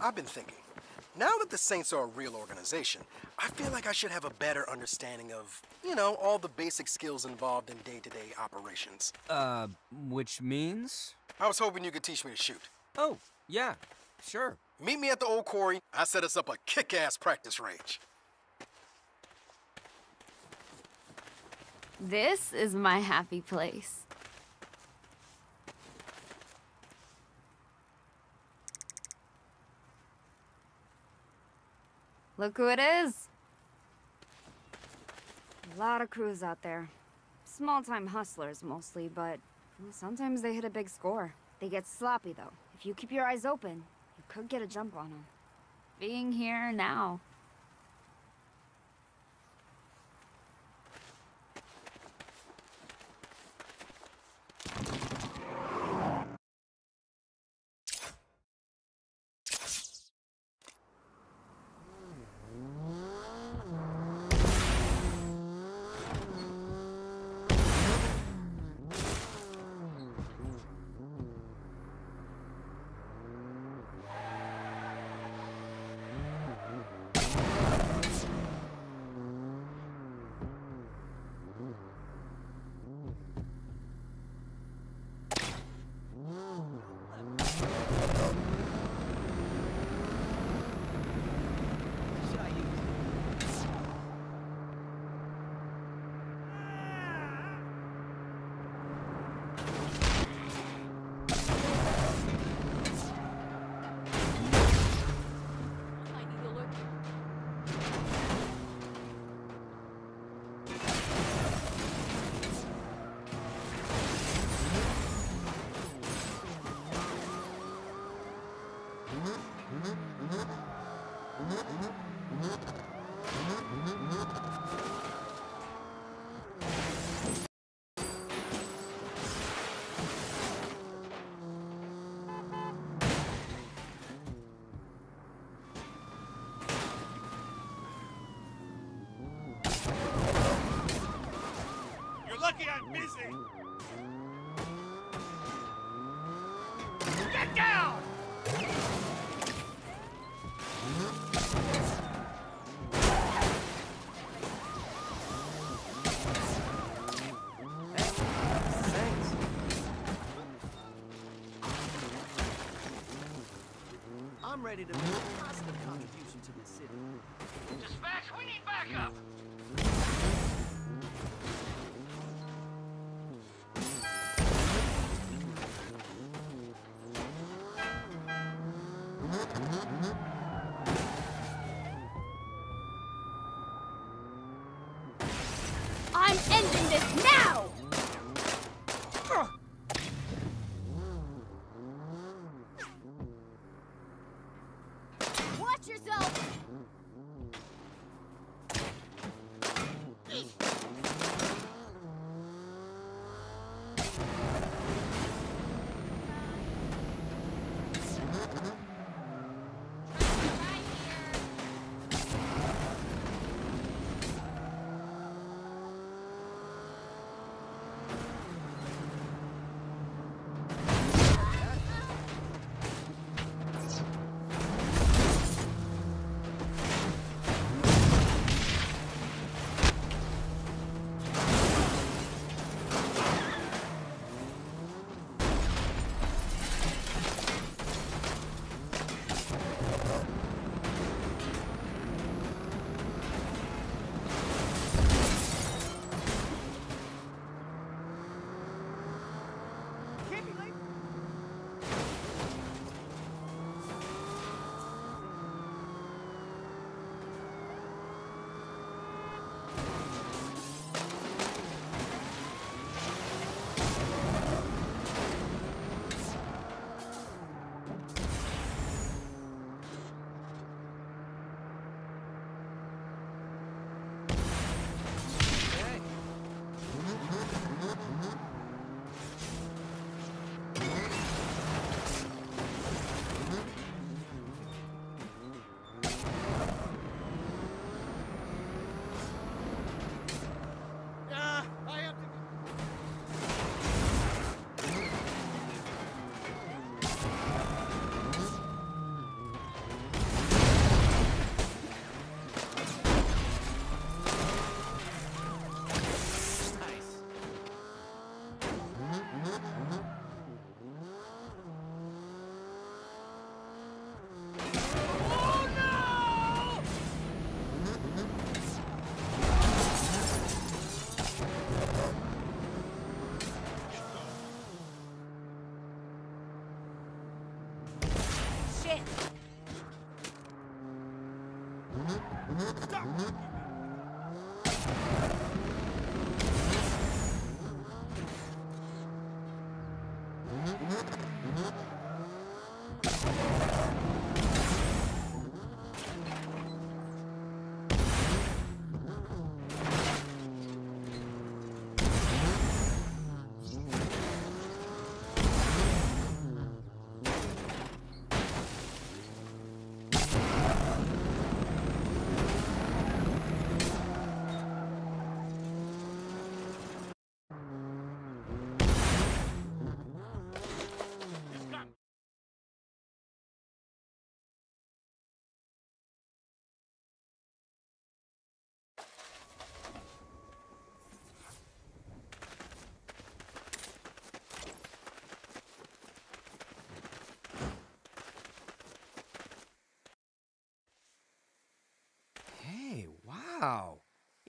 I've been thinking. Now that the Saints are a real organization, I feel like I should have a better understanding of, you know, all the basic skills involved in day-to-day operations. Uh, which means? I was hoping you could teach me to shoot. Oh, yeah, sure. Meet me at the old quarry. I set us up a kick-ass practice range. This is my happy place. Look who it is. A lot of crews out there. Small-time hustlers mostly, but sometimes they hit a big score. They get sloppy though. If you keep your eyes open, you could get a jump on them. Being here now. Lucky I'm. Get down! I'm ready to make Watch yourself!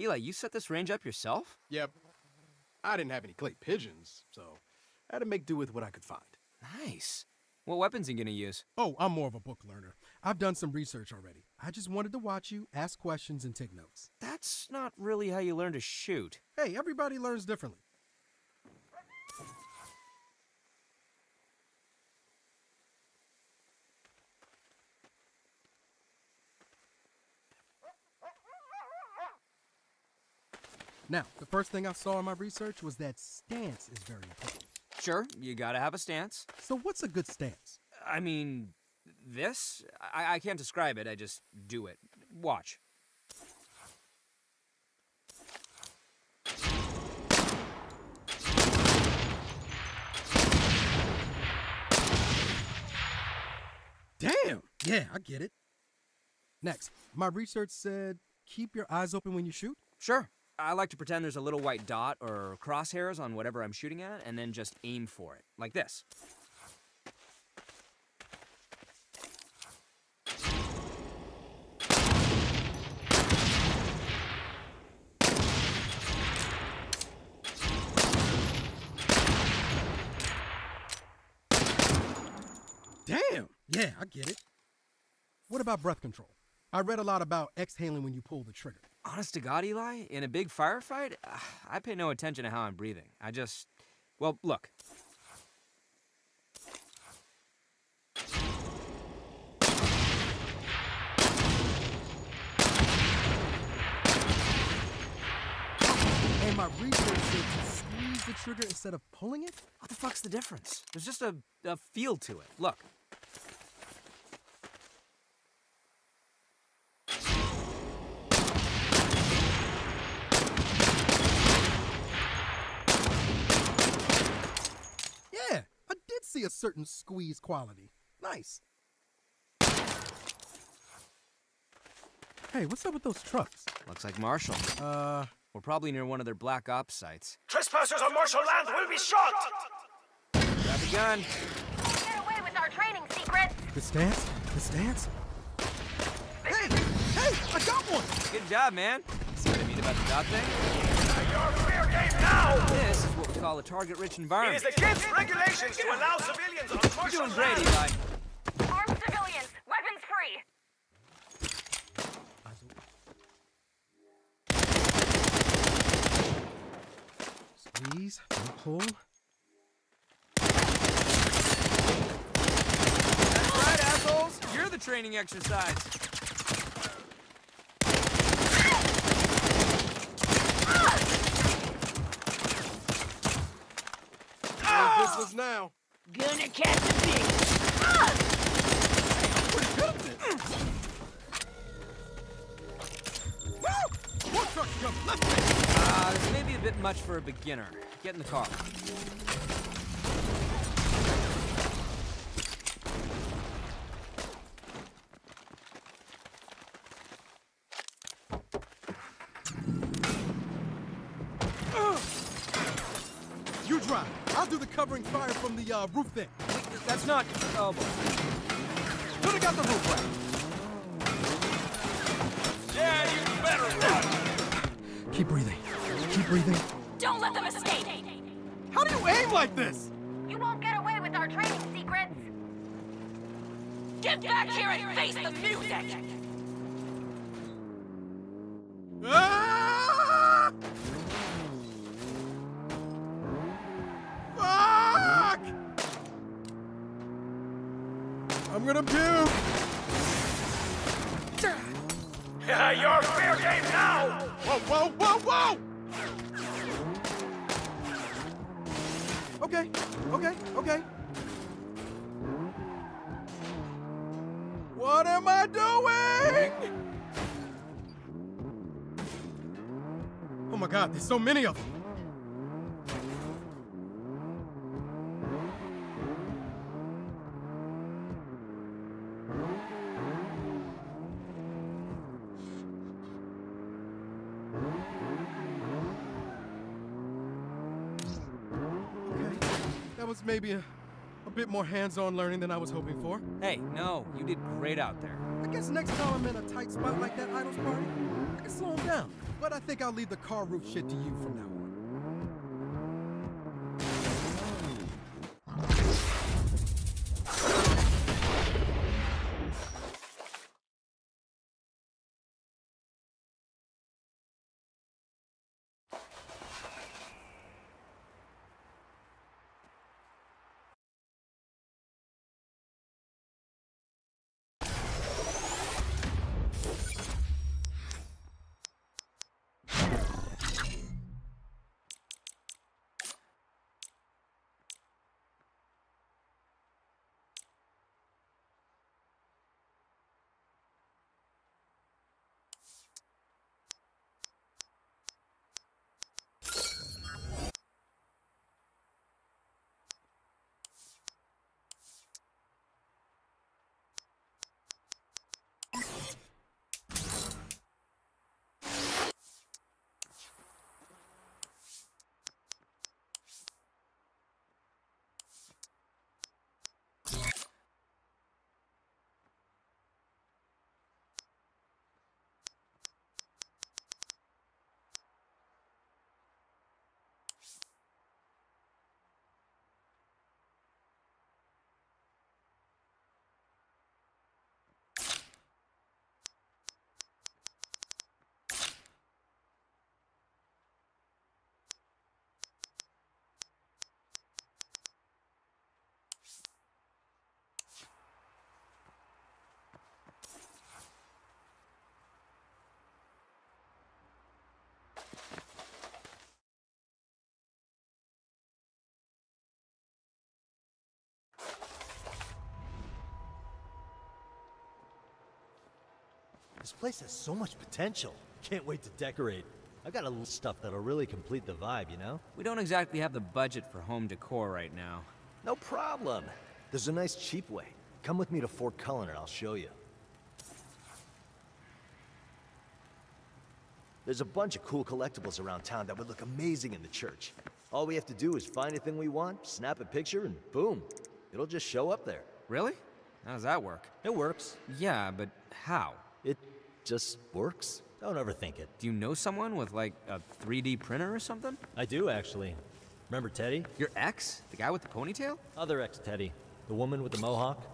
Eli, you set this range up yourself? Yep. I didn't have any clay pigeons, so I had to make do with what I could find. Nice. What weapons are you gonna use? Oh, I'm more of a book learner. I've done some research already. I just wanted to watch you, ask questions, and take notes. That's not really how you learn to shoot. Hey, everybody learns differently. Now, the first thing I saw in my research was that stance is very important. Sure, you gotta have a stance. So, what's a good stance? I mean, this? I, I can't describe it, I just do it. Watch. Damn! Yeah, I get it. Next, my research said keep your eyes open when you shoot. Sure. I like to pretend there's a little white dot or crosshairs on whatever I'm shooting at, and then just aim for it, like this. Damn! Yeah, I get it. What about breath control? I read a lot about exhaling when you pull the trigger. Honest to God, Eli, in a big firefight, I pay no attention to how I'm breathing. I just. Well, look. And my research said to squeeze the trigger instead of pulling it? What the fuck's the difference? There's just a, a feel to it. Look. Yeah, I did see a certain squeeze quality. Nice. Hey, what's up with those trucks? Looks like Marshall. Uh, We're probably near one of their black ops sites. Trespassers on Marshall land will be shot! Grab a gun. Get away with our training secrets! the stance? The stance? Hey! Hey! I got one! Good job, man. See what I mean about the dot thing? You're fair game now! This is what we call a target-rich environment. is against regulations to allow civilians on You're doing great, land. Eli. Armed civilians, weapons free! Squeeze, don't pull. That's right, assholes. You're the training exercise. Your now. Gonna catch a fish! Pretty good at this. Woo! More trucks coming. Let's. Uh, this may be a bit much for a beginner. Get in the car. You drive. I'll do the covering fire from the uh, roof thing. Wait, that's not. Oh boy. Could have got the roof right. Yeah, you better run! Keep breathing. Keep breathing. Don't let them escape! How do you aim like this? You won't get away with our training secrets! Get back here and face the music! What am I doing? Oh my god, there's so many of them. Okay, that was maybe a, a A bit more hands-on learning than I was hoping for. Hey, no, you did great out there. I guess next time I'm in a tight spot like that Idols party, I can slow him down. But I think I'll leave the car roof shit to you from now on. This place has so much potential. Can't wait to decorate. I've got a little stuff that'll really complete the vibe, you know? We don't exactly have the budget for home decor right now. No problem. There's a nice cheap way. Come with me to Fort Cullen and I'll show you. There's a bunch of cool collectibles around town that would look amazing in the church. All we have to do is find a thing we want, snap a picture, and boom. It'll just show up there. Really? How does that work? It works. Yeah, but how? Just works. Don't overthink it. Do you know someone with like a 3D printer or something? I do, actually. Remember Teddy? Your ex? The guy with the ponytail? Other ex Teddy. The woman with the mohawk?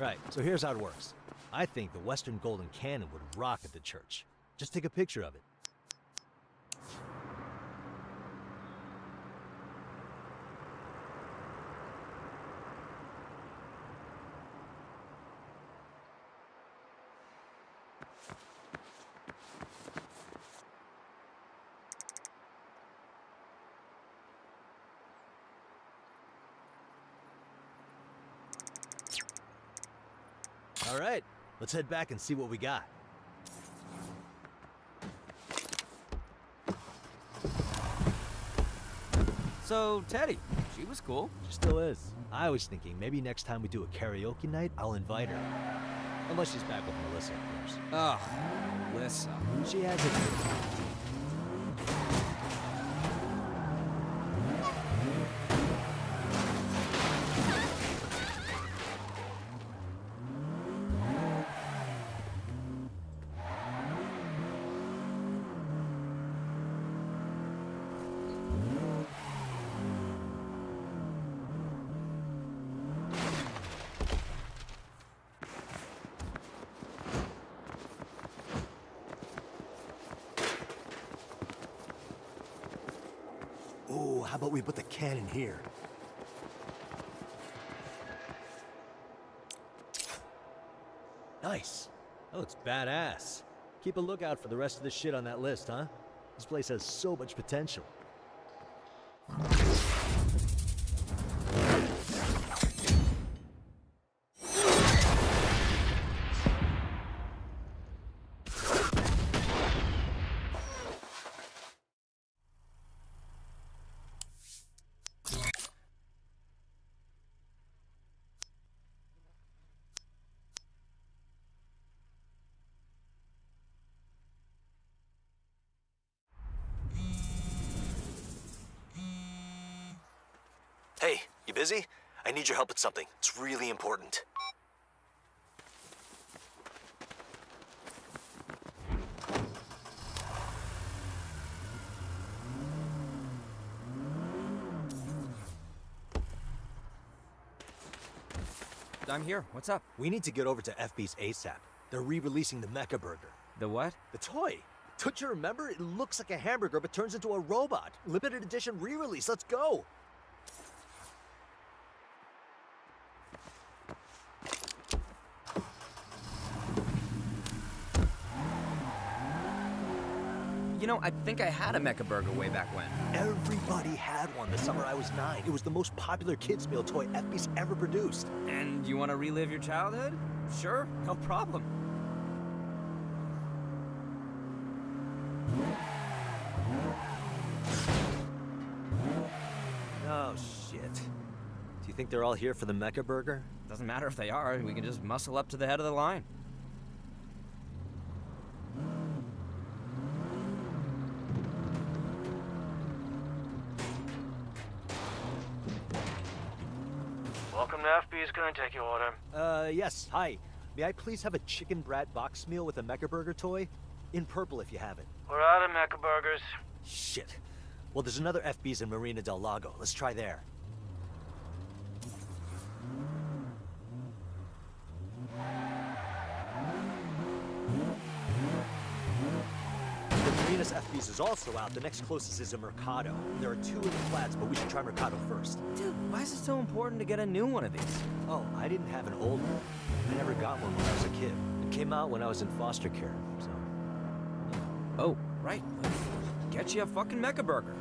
Right, so here's how it works. I think the Western Golden Cannon would rock at the church. Just take a picture of it. Right, let's head back and see what we got. So, Teddy, she was cool. She still is. I was thinking maybe next time we do a karaoke night, I'll invite her. Unless she's back with Melissa, of course. Ugh, Melissa. She has it. About we put the cannon here? Nice. That looks badass. Keep a lookout for the rest of the shit on that list, huh? This place has so much potential. You busy? I need your help with something. It's really important. I'm here. What's up? We need to get over to FB's ASAP. They're re-releasing the Mecha Burger. The what? The toy. Don't you remember? It looks like a hamburger but turns into a robot. Limited edition re-release. Let's go. Know, I think I had a Mecha Burger way back when. Everybody had one the summer I was nine. It was the most popular kids meal toy FB's ever produced. And you want to relive your childhood? Sure, no problem. Oh shit. Do you think they're all here for the Mecha Burger? Doesn't matter if they are, we can just muscle up to the head of the line. Welcome to FB's. Can I take your order? Uh, yes. Hi. May I please have a chicken brat box meal with a Mecha Burger toy? In purple if you have it. We're out of Mecha Burgers. Shit. Well, there's another FB's in Marina del Lago. Let's try there. Marina's FB's is also out. The next closest is in Mercado. There are two in the flats, but we should try Mercado first. Dude, why is it so important to get a new one of these? Oh, I didn't have an old one. I never got one when I was a kid. It came out when I was in foster care, so... Oh, right. Get you a fucking Mecha Burger.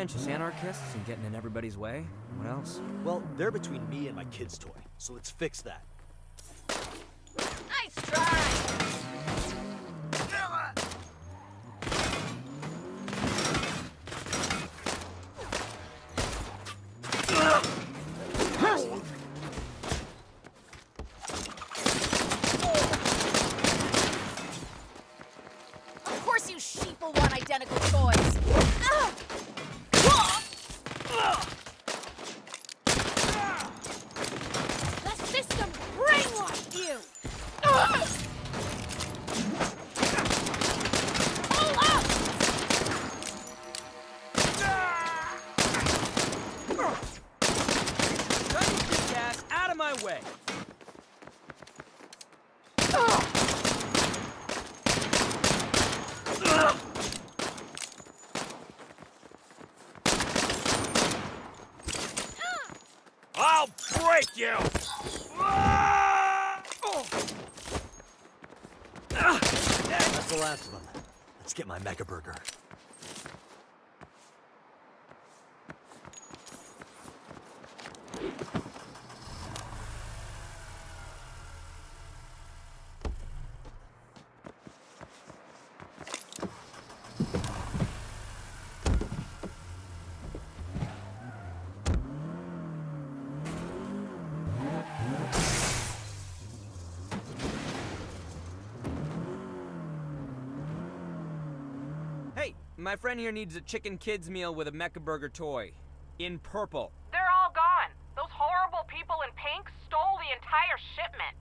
Pretentious anarchists and getting in everybody's way. What else? Well, they're between me and my kid's toy, so let's fix that. Nice try! I'll break you! Ah! That's the last of them. Let's get my Mecha Burger. Hey, my friend here needs a chicken kids meal with a Mecha Burger toy. In purple. They're all gone. Those horrible people in pink stole the entire shipment.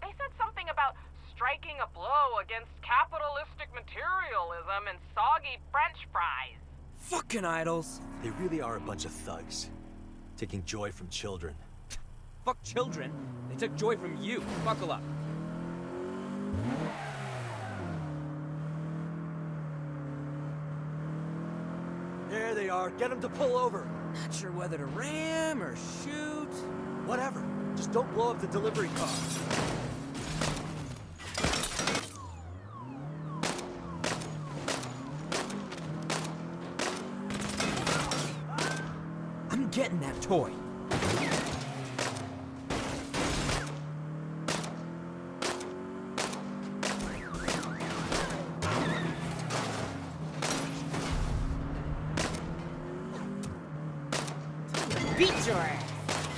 They said something about striking a blow against capitalistic materialism and soggy french fries. Fucking idols. They really are a bunch of thugs. Taking joy from children. Fuck children. They took joy from you. Buckle up. Get him to pull over. Not sure whether to ram or shoot. Whatever. Just don't blow up the delivery car. Beat your ass!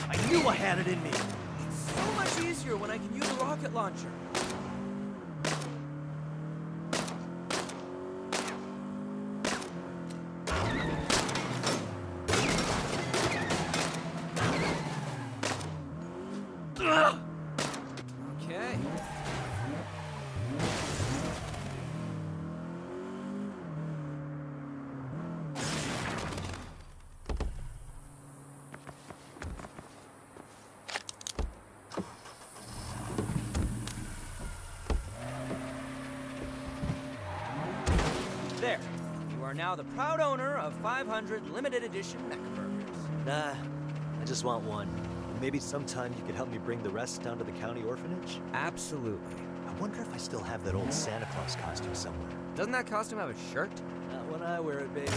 I knew I had it in me. It's so much easier when I can use a rocket launcher. Are now the proud owner of 500 limited edition Mecha Burgers. Nah, I just want one. Maybe sometime you could help me bring the rest down to the county orphanage? Absolutely. I wonder if I still have that old Santa Claus costume somewhere. Doesn't that costume have a shirt? Not when I wear it, baby.